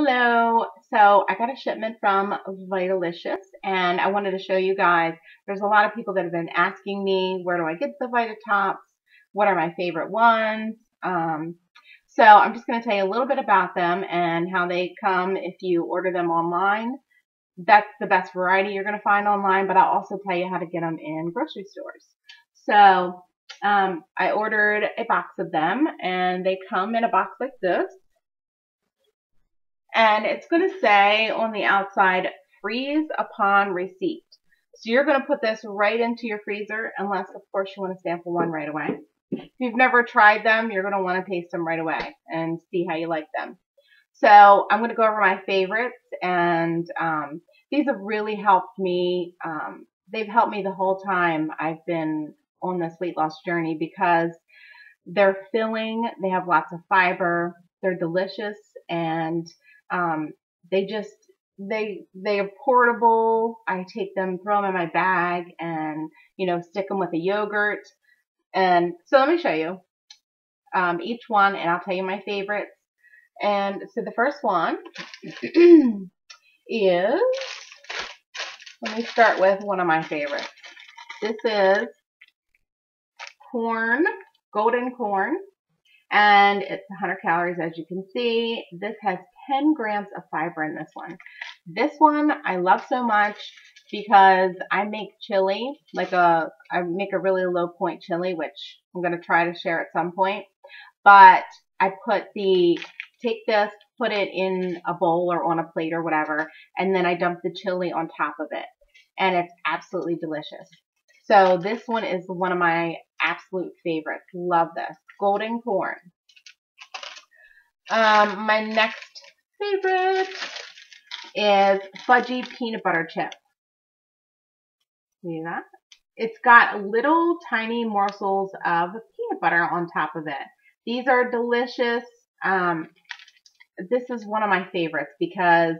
Hello. So I got a shipment from Vitalicious and I wanted to show you guys. There's a lot of people that have been asking me, where do I get the Vitatops? What are my favorite ones? Um, so I'm just going to tell you a little bit about them and how they come if you order them online. That's the best variety you're going to find online, but I'll also tell you how to get them in grocery stores. So um, I ordered a box of them and they come in a box like this and it's going to say on the outside, freeze upon receipt. So you're going to put this right into your freezer, unless of course you want to sample one right away. If you've never tried them, you're going to want to taste them right away and see how you like them. So I'm going to go over my favorites, and um, these have really helped me. Um, they've helped me the whole time I've been on this weight loss journey because they're filling, they have lots of fiber, they're delicious, and um, they just they they are portable. I take them, throw them in my bag, and you know stick them with a yogurt. And so let me show you um, each one, and I'll tell you my favorites. And so the first one is let me start with one of my favorites. This is corn, golden corn, and it's 100 calories as you can see. This has 10 grams of fiber in this one. This one I love so much because I make chili, like a, I make a really low point chili, which I'm going to try to share at some point. But I put the, take this, put it in a bowl or on a plate or whatever, and then I dump the chili on top of it. And it's absolutely delicious. So this one is one of my absolute favorites. Love this. Golden corn. Um, my next favorite is fudgy peanut butter chip. See that? It's got little tiny morsels of peanut butter on top of it. These are delicious. Um, this is one of my favorites because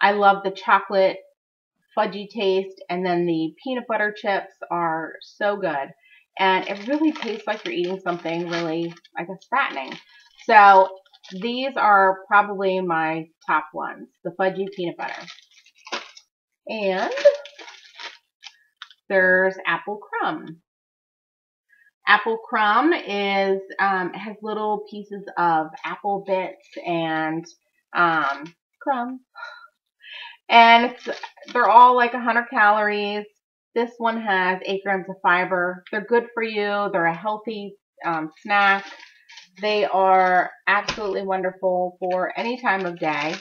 I love the chocolate fudgy taste and then the peanut butter chips are so good. And it really tastes like you're eating something really, I guess, fattening. So these are probably my top ones, the fudgy peanut butter. And there's apple crumb. Apple crumb is um, has little pieces of apple bits and um, crumb, and they're all like 100 calories. This one has 8 grams of fiber. They're good for you. They're a healthy um, snack. They are absolutely wonderful for any time of day.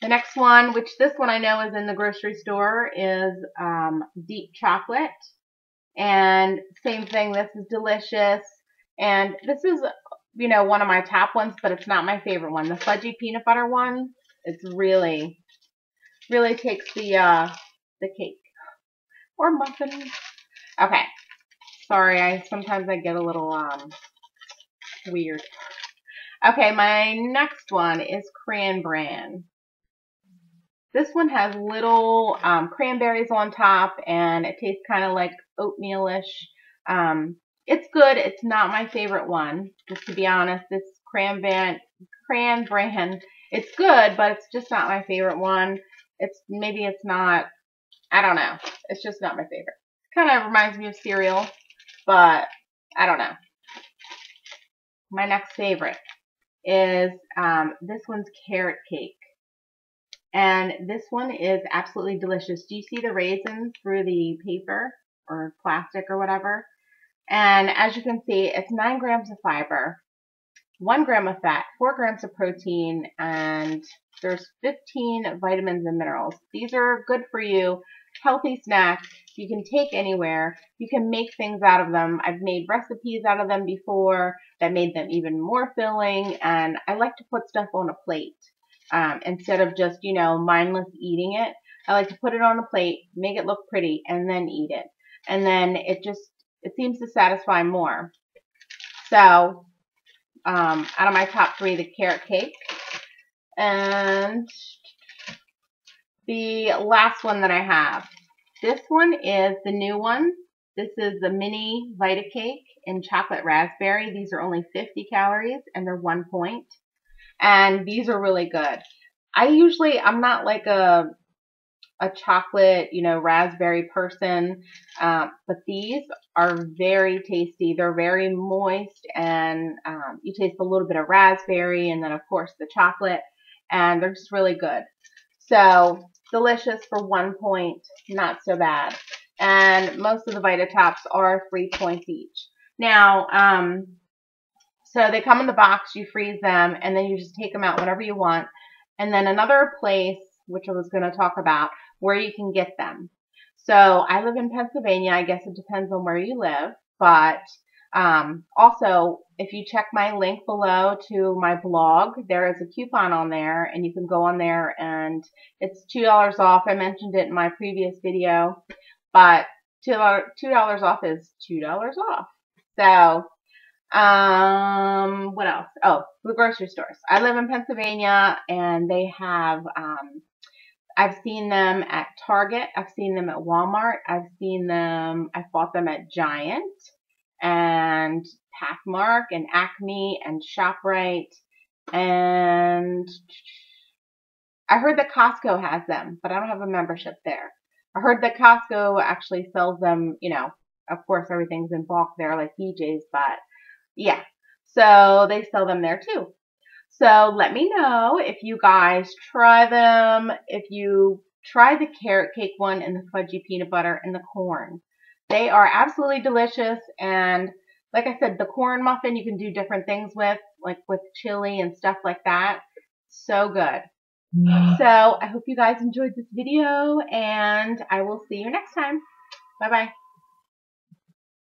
The next one, which this one I know is in the grocery store, is um, deep chocolate. And same thing, this is delicious. And this is, you know, one of my top ones, but it's not my favorite one. The fudgy peanut butter one, it's really, really takes the, uh, the cake. Or muffin. Okay. Sorry, I sometimes I get a little, um, weird. Okay, my next one is Cran Bran. This one has little um, cranberries on top, and it tastes kind of like oatmealish. Um, it's good. It's not my favorite one, just to be honest. This cran bran, cran bran, it's good, but it's just not my favorite one. It's maybe it's not. I don't know. It's just not my favorite. Kind of reminds me of cereal, but I don't know my next favorite is um, this one's carrot cake. And this one is absolutely delicious. Do you see the raisins through the paper or plastic or whatever? And as you can see, it's 9 grams of fiber, 1 gram of fat, 4 grams of protein, and there's 15 vitamins and minerals. These are good for you, healthy snacks you can take anywhere. You can make things out of them. I've made recipes out of them before that made them even more filling, and I like to put stuff on a plate um, instead of just, you know, mindless eating it. I like to put it on a plate, make it look pretty, and then eat it. And then it just, it seems to satisfy more. So, um, out of my top three, the carrot cake. And the last one that I have this one is the new one. This is the mini Vita Cake in chocolate raspberry. These are only 50 calories and they're one point. And these are really good. I usually, I'm not like a, a chocolate, you know, raspberry person, um, but these are very tasty. They're very moist and um, you taste a little bit of raspberry and then of course the chocolate and they're just really good. So delicious for one point, not so bad. And most of the Vitatops are three points each. Now, um, so they come in the box, you freeze them, and then you just take them out whenever you want. And then another place, which I was going to talk about, where you can get them. So I live in Pennsylvania. I guess it depends on where you live, but um, also, if you check my link below to my blog, there is a coupon on there and you can go on there and it's $2 off. I mentioned it in my previous video, but $2, $2 off is $2 off. So, um, what else? Oh, the grocery stores. I live in Pennsylvania and they have, um, I've seen them at Target. I've seen them at Walmart. I've seen them, I've bought them at Giant and Pathmark and Acme and ShopRite and I heard that Costco has them, but I don't have a membership there. I heard that Costco actually sells them, you know, of course everything's in bulk there like BJ's, but yeah. So they sell them there too. So let me know if you guys try them, if you try the carrot cake one and the fudgy peanut butter and the corn. They are absolutely delicious. And like I said, the corn muffin you can do different things with, like with chili and stuff like that. So good. Mm. So I hope you guys enjoyed this video and I will see you next time. Bye bye.